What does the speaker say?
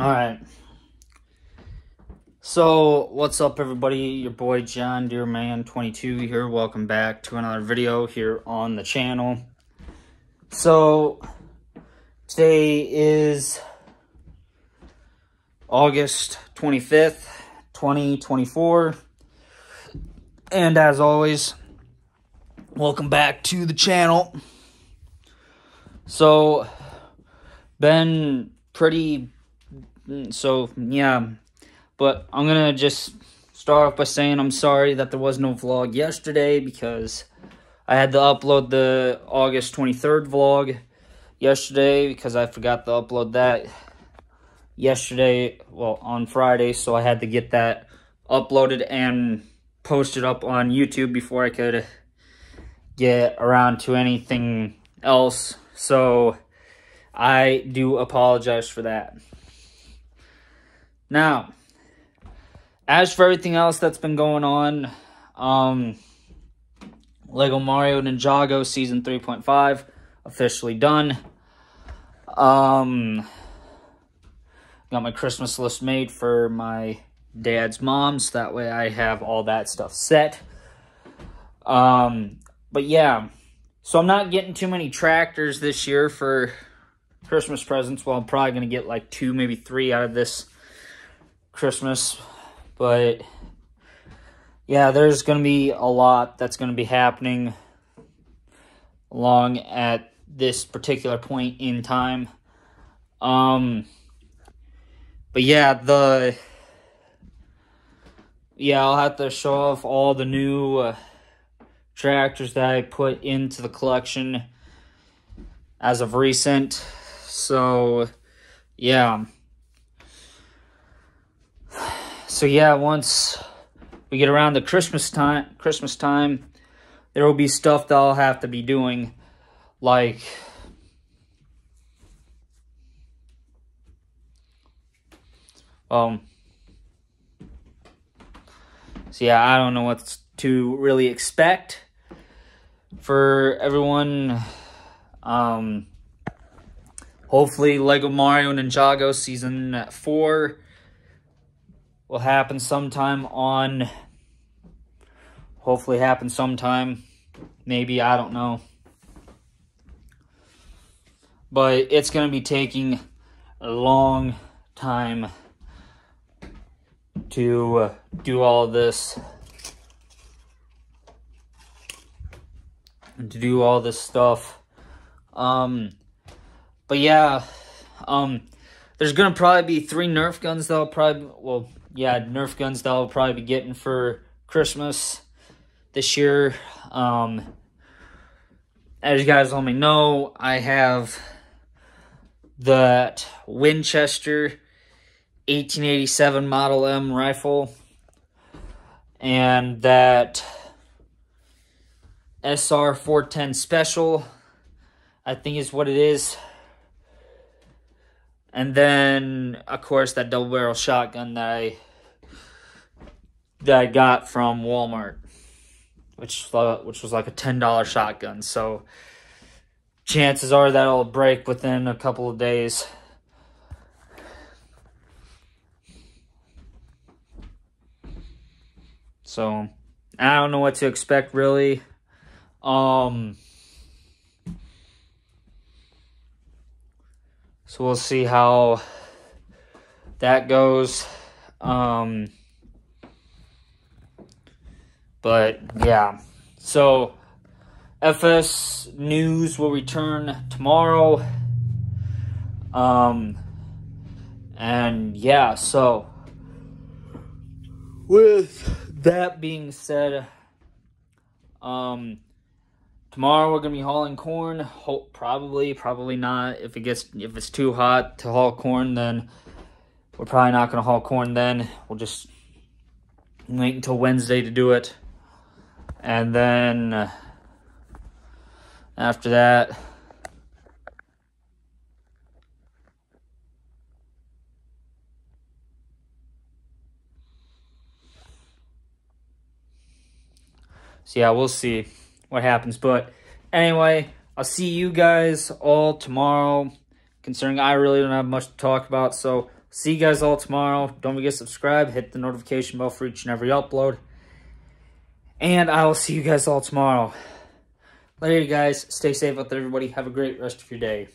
All right. So, what's up, everybody? Your boy Johndeereman 22 here. Welcome back to another video here on the channel. So, today is August 25th, 2024. And as always, welcome back to the channel. So, been pretty Mm, so yeah but i'm gonna just start off by saying i'm sorry that there was no vlog yesterday because i had to upload the august 23rd vlog yesterday because i forgot to upload that yesterday well on friday so i had to get that uploaded and posted up on youtube before i could get around to anything else so I do apologize for that. Now, as for everything else that's been going on, um, Lego Mario Ninjago Season 3.5 officially done. Um, got my Christmas list made for my dad's mom's. That way I have all that stuff set. Um, but yeah, so I'm not getting too many tractors this year for Christmas presents. Well, I'm probably going to get like two, maybe three out of this Christmas. But yeah, there's going to be a lot that's going to be happening along at this particular point in time. Um, but yeah, the yeah, I'll have to show off all the new uh, tractors that I put into the collection as of recent. So, yeah. So yeah, once we get around the Christmas time, Christmas time, there will be stuff that I'll have to be doing, like um. So yeah, I don't know what to really expect for everyone. Um, Hopefully, Lego Mario Ninjago Season 4 will happen sometime on... Hopefully happen sometime. Maybe, I don't know. But it's going to be taking a long time to uh, do all this. To do all this stuff. Um but yeah, um, there's gonna probably be three Nerf guns that I'll probably, well, yeah, Nerf guns that I'll probably be getting for Christmas this year. Um, as you guys let me know, I have that Winchester 1887 Model M rifle and that SR 410 Special, I think is what it is. And then, of course, that double barrel shotgun that I that I got from Walmart, which uh, which was like a ten dollar shotgun. So chances are that'll break within a couple of days. So I don't know what to expect really. Um So we'll see how that goes. Um, but yeah, so FS News will return tomorrow. Um, and yeah, so with that being said, um, Tomorrow we're gonna be hauling corn. Hope, probably, probably not. If it gets if it's too hot to haul corn, then we're probably not gonna haul corn. Then we'll just wait until Wednesday to do it, and then uh, after that. So yeah, we'll see what happens. But anyway, I'll see you guys all tomorrow. Considering I really don't have much to talk about, so See you guys all tomorrow. Don't forget to subscribe. Hit the notification bell for each and every upload. And I will see you guys all tomorrow. Later, guys. Stay safe out there, everybody. Have a great rest of your day.